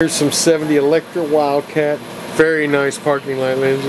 Here's some 70 Electra Wildcat. Very nice parking light lenses.